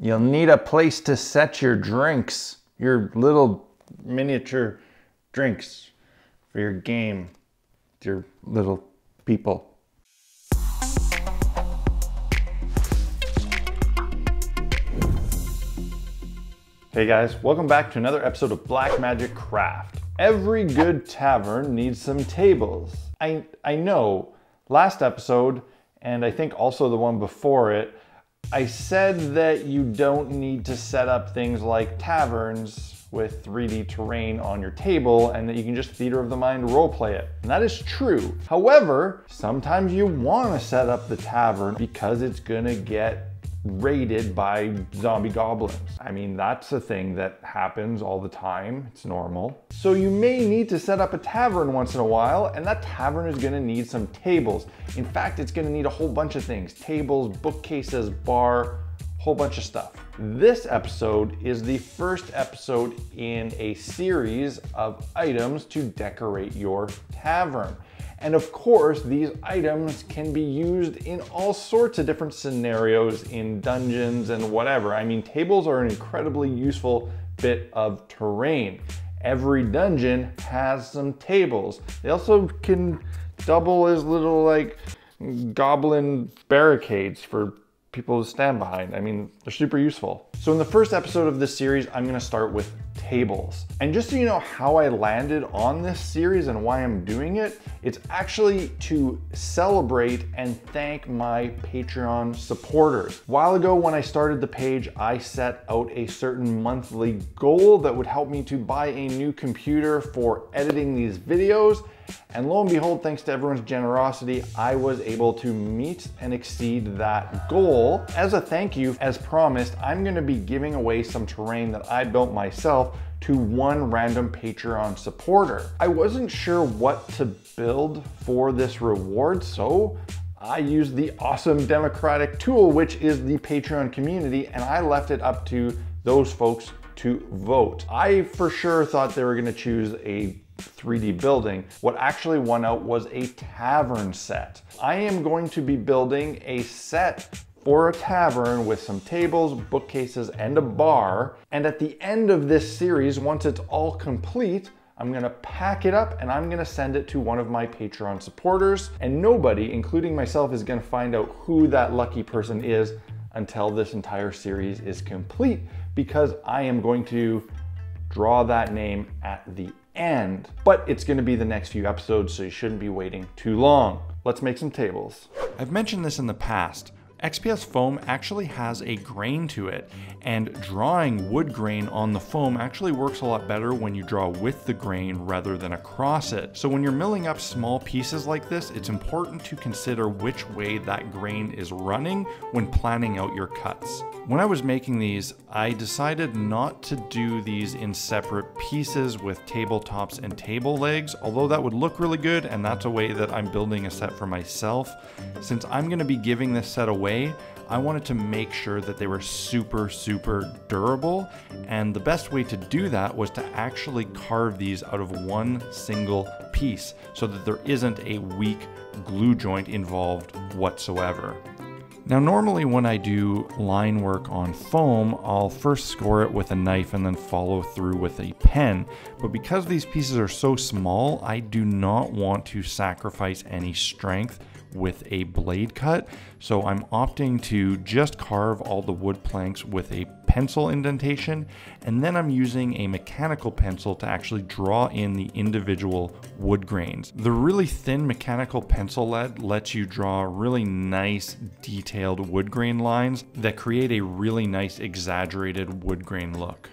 You'll need a place to set your drinks, your little miniature drinks for your game, your little people. Hey guys, welcome back to another episode of Black Magic Craft. Every good tavern needs some tables. I, I know, last episode, and I think also the one before it, I said that you don't need to set up things like taverns with 3D terrain on your table and that you can just theater of the mind roleplay it. And that is true. However, sometimes you want to set up the tavern because it's gonna get raided by zombie goblins. I mean, that's a thing that happens all the time. It's normal. So you may need to set up a tavern once in a while, and that tavern is gonna need some tables. In fact, it's gonna need a whole bunch of things. Tables, bookcases, bar, whole bunch of stuff. This episode is the first episode in a series of items to decorate your tavern. And of course, these items can be used in all sorts of different scenarios in dungeons and whatever. I mean, tables are an incredibly useful bit of terrain. Every dungeon has some tables. They also can double as little like goblin barricades for people stand behind. I mean, they're super useful. So in the first episode of this series, I'm gonna start with tables. And just so you know how I landed on this series and why I'm doing it, it's actually to celebrate and thank my Patreon supporters. A while ago when I started the page, I set out a certain monthly goal that would help me to buy a new computer for editing these videos and lo and behold, thanks to everyone's generosity, I was able to meet and exceed that goal. As a thank you, as promised, I'm gonna be giving away some terrain that I built myself to one random Patreon supporter. I wasn't sure what to build for this reward, so I used the awesome democratic tool, which is the Patreon community, and I left it up to those folks to vote. I for sure thought they were gonna choose a 3D building. What actually won out was a tavern set. I am going to be building a set for a tavern with some tables, bookcases, and a bar. And at the end of this series, once it's all complete, I'm gonna pack it up and I'm gonna send it to one of my Patreon supporters. And nobody, including myself, is gonna find out who that lucky person is until this entire series is complete because I am going to draw that name at the end, but it's gonna be the next few episodes, so you shouldn't be waiting too long. Let's make some tables. I've mentioned this in the past. XPS foam actually has a grain to it, and drawing wood grain on the foam actually works a lot better when you draw with the grain rather than across it. So when you're milling up small pieces like this, it's important to consider which way that grain is running when planning out your cuts. When I was making these, I decided not to do these in separate pieces with tabletops and table legs, although that would look really good and that's a way that I'm building a set for myself. Since I'm gonna be giving this set away, I wanted to make sure that they were super, super durable. And the best way to do that was to actually carve these out of one single piece so that there isn't a weak glue joint involved whatsoever. Now normally when I do line work on foam, I'll first score it with a knife and then follow through with a pen. But because these pieces are so small, I do not want to sacrifice any strength with a blade cut. So I'm opting to just carve all the wood planks with a pencil indentation. And then I'm using a mechanical pencil to actually draw in the individual wood grains. The really thin mechanical pencil lead lets you draw really nice detailed wood grain lines that create a really nice exaggerated wood grain look.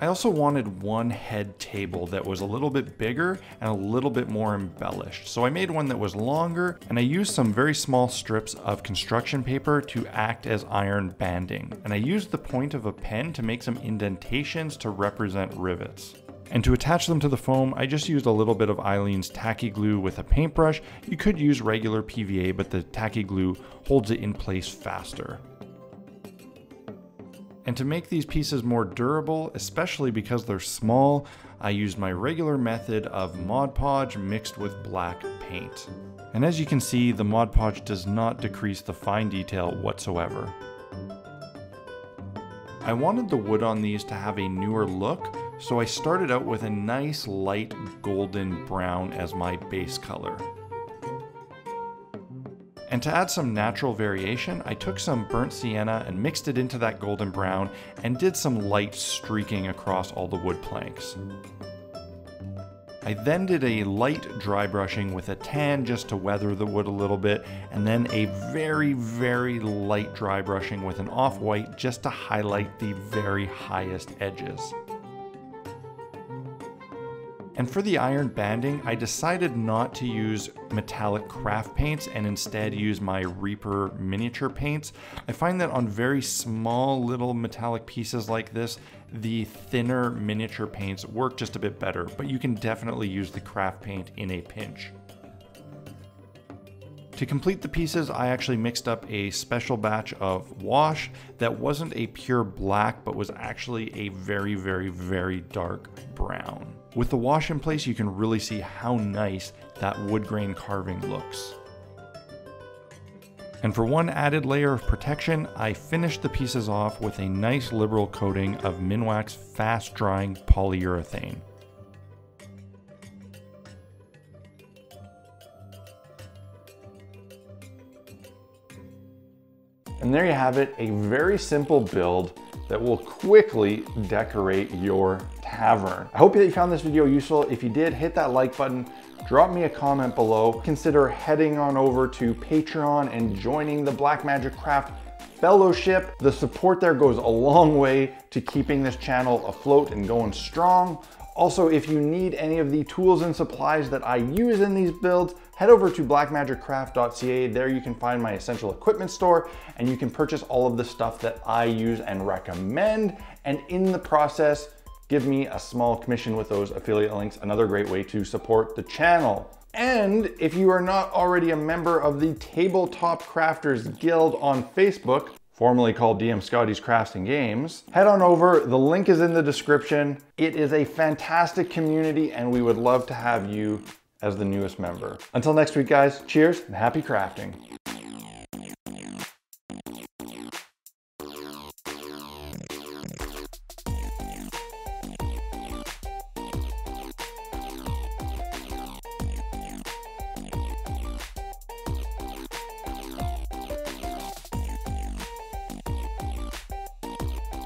I also wanted one head table that was a little bit bigger and a little bit more embellished. So I made one that was longer and I used some very small strips of construction paper to act as iron banding. And I used the point of a pen to make some indentations to represent rivets. And to attach them to the foam, I just used a little bit of Aleene's tacky glue with a paintbrush. You could use regular PVA, but the tacky glue holds it in place faster. And to make these pieces more durable, especially because they're small, I used my regular method of Mod Podge mixed with black paint. And as you can see, the Mod Podge does not decrease the fine detail whatsoever. I wanted the wood on these to have a newer look, so I started out with a nice light golden brown as my base color. And to add some natural variation, I took some burnt sienna and mixed it into that golden brown and did some light streaking across all the wood planks. I then did a light dry brushing with a tan just to weather the wood a little bit, and then a very, very light dry brushing with an off-white just to highlight the very highest edges. And for the iron banding, I decided not to use metallic craft paints and instead use my Reaper miniature paints. I find that on very small little metallic pieces like this, the thinner miniature paints work just a bit better, but you can definitely use the craft paint in a pinch. To complete the pieces, I actually mixed up a special batch of wash that wasn't a pure black, but was actually a very, very, very dark brown. With the wash in place, you can really see how nice that wood grain carving looks. And for one added layer of protection, I finished the pieces off with a nice liberal coating of Minwax fast drying polyurethane. And there you have it, a very simple build that will quickly decorate your tavern. I hope that you found this video useful. If you did, hit that like button, drop me a comment below. Consider heading on over to Patreon and joining the Black Magic Craft Fellowship. The support there goes a long way to keeping this channel afloat and going strong. Also, if you need any of the tools and supplies that I use in these builds, head over to blackmagiccraft.ca. There you can find my essential equipment store and you can purchase all of the stuff that I use and recommend. And in the process, give me a small commission with those affiliate links. Another great way to support the channel. And if you are not already a member of the Tabletop Crafters Guild on Facebook, formerly called DM Scotty's Crafts and Games, head on over. The link is in the description. It is a fantastic community and we would love to have you as the newest member. Until next week, guys, cheers and happy crafting.